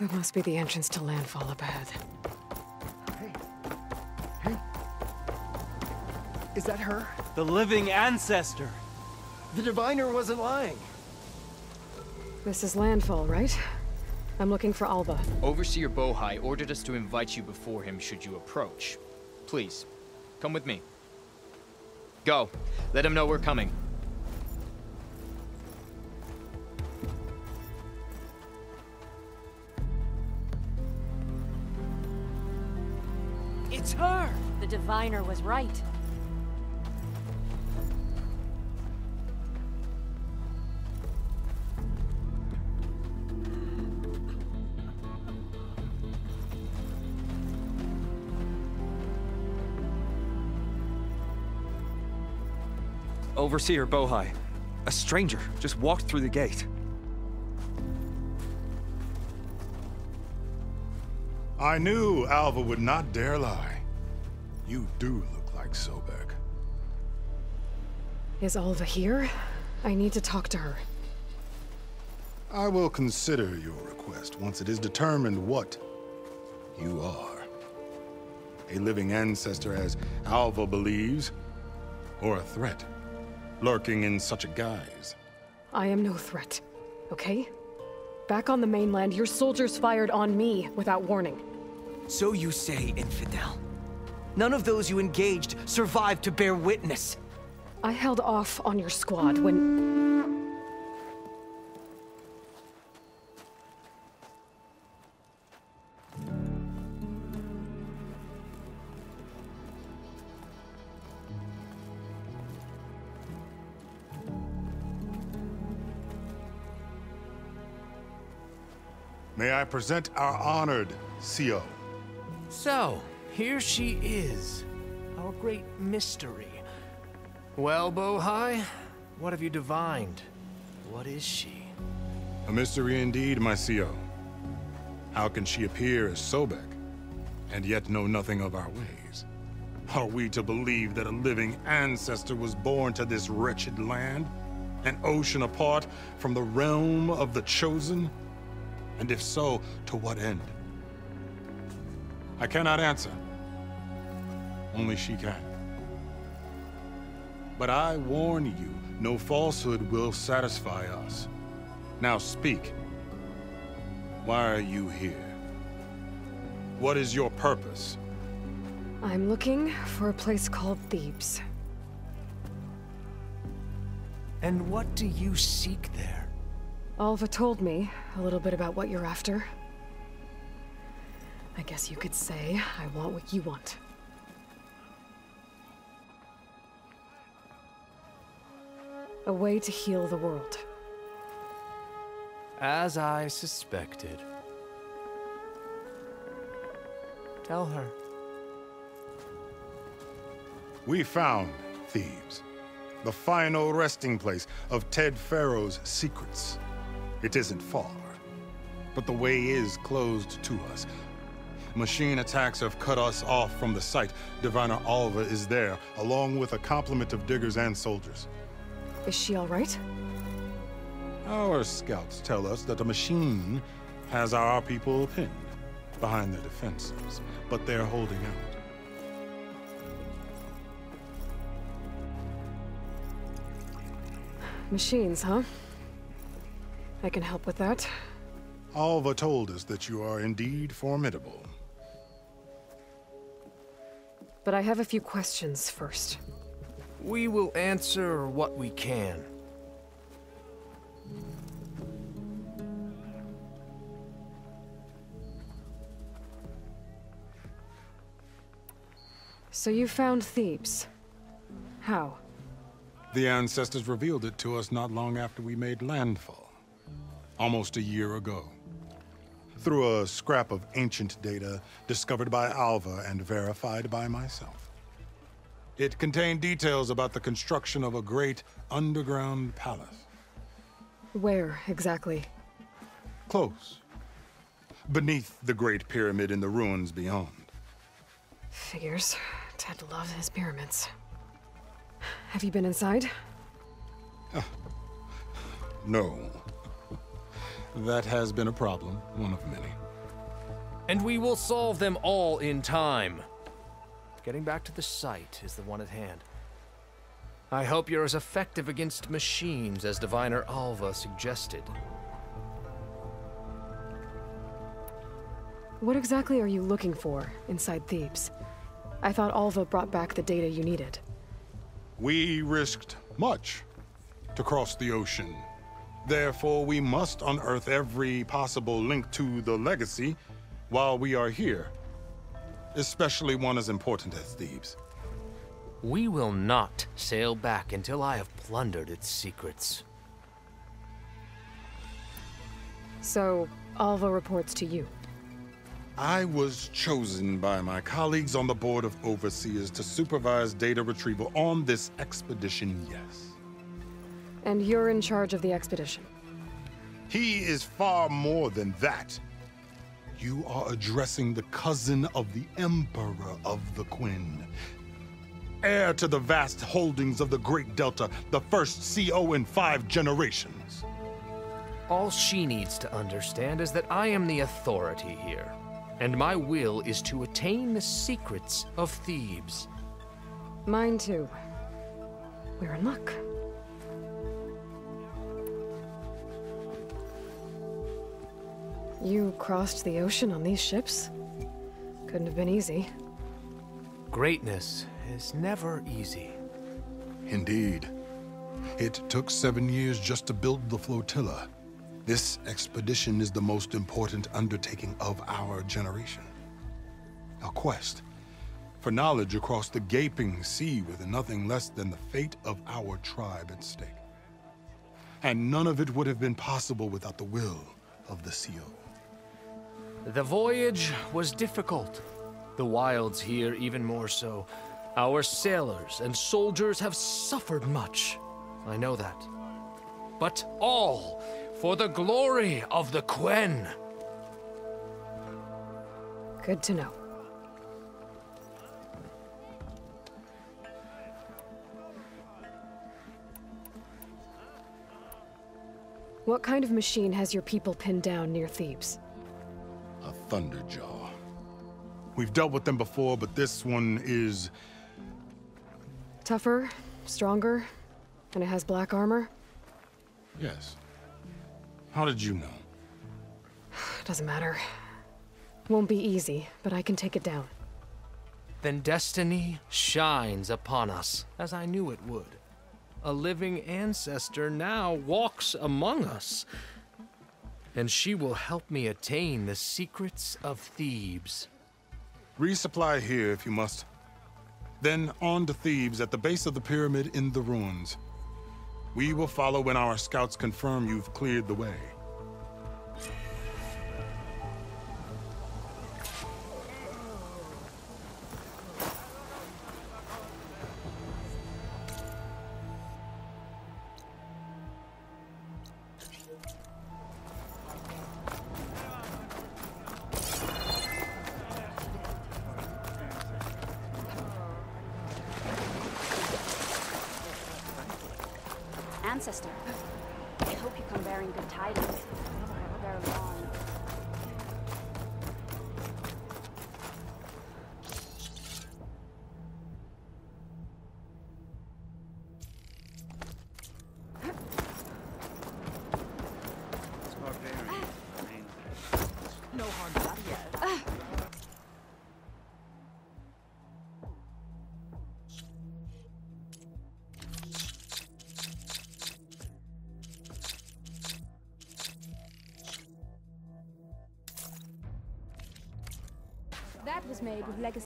That must be the entrance to landfall up ahead. Hey. Hey. Is that her? The living ancestor. The diviner wasn't lying. This is landfall, right? I'm looking for Alva. Overseer Bohai ordered us to invite you before him should you approach. Please, come with me. Go. Let him know we're coming. Diviner was right. Overseer Bohai. A stranger just walked through the gate. I knew Alva would not dare lie. You do look like Sobeck. Is Alva here? I need to talk to her. I will consider your request once it is determined what you are. A living ancestor as Alva believes, or a threat, lurking in such a guise. I am no threat, okay? Back on the mainland, your soldiers fired on me without warning. So you say, infidel. None of those you engaged survived to bear witness. I held off on your squad when... May I present our honored CEO. So, here she is. Our great mystery. Well, Bohai, what have you divined? What is she? A mystery indeed, my CEO. How can she appear as Sobeck, and yet know nothing of our ways? Are we to believe that a living ancestor was born to this wretched land? An ocean apart from the realm of the Chosen? And if so, to what end? I cannot answer. Only she can. But I warn you, no falsehood will satisfy us. Now speak. Why are you here? What is your purpose? I'm looking for a place called Thebes. And what do you seek there? Alva told me a little bit about what you're after. I guess you could say I want what you want. A way to heal the world. As I suspected. Tell her. We found Thebes, the final resting place of Ted Faro's secrets. It isn't far, but the way is closed to us. Machine attacks have cut us off from the site. Diviner Alva is there, along with a complement of diggers and soldiers. Is she all right? Our scouts tell us that a machine has our people pinned behind their defenses, but they're holding out. Machines, huh? I can help with that. Alva told us that you are indeed formidable. But I have a few questions first. We will answer what we can. So you found Thebes. How? The ancestors revealed it to us not long after we made landfall. Almost a year ago. Through a scrap of ancient data discovered by Alva and verified by myself. It contained details about the construction of a great underground palace. Where, exactly? Close. Beneath the Great Pyramid in the ruins beyond. Figures. Ted loves his pyramids. Have you been inside? No. That has been a problem, one of many. And we will solve them all in time. Getting back to the site is the one at hand. I hope you're as effective against machines as Diviner Alva suggested. What exactly are you looking for inside Thebes? I thought Alva brought back the data you needed. We risked much to cross the ocean. Therefore, we must unearth every possible link to the legacy while we are here, especially one as important as Thebes. We will not sail back until I have plundered its secrets. So, Alva reports to you. I was chosen by my colleagues on the Board of Overseers to supervise data retrieval on this expedition, yes. And you're in charge of the expedition. He is far more than that. You are addressing the cousin of the Emperor of the Quen. Heir to the vast holdings of the Great Delta, the first CEO in five generations. All she needs to understand is that I am the authority here, and my will is to attain the secrets of Thebes. Mine too. We're in luck. You crossed the ocean on these ships? Couldn't have been easy. Greatness is never easy. Indeed. It took seven years just to build the flotilla. This expedition is the most important undertaking of our generation. A quest for knowledge across the gaping sea with nothing less than the fate of our tribe at stake. And none of it would have been possible without the will of the CEO. The voyage was difficult. The wilds here even more so. Our sailors and soldiers have suffered much. I know that. But all for the glory of the Quen. Good to know. What kind of machine has your people pinned down near Thebes? A Thunderjaw. We've dealt with them before, but this one is Tougher, stronger, and it has black armor? Yes. How did you know? Doesn't matter. Won't be easy, but I can take it down. Then destiny shines upon us, as I knew it would. A living ancestor now walks among us. And she will help me attain the secrets of Thebes. Resupply here if you must. Then on to Thebes at the base of the pyramid in the ruins. We will follow when our scouts confirm you've cleared the way. Ancestor, I hope you come bearing good tidings. That was made with legacy.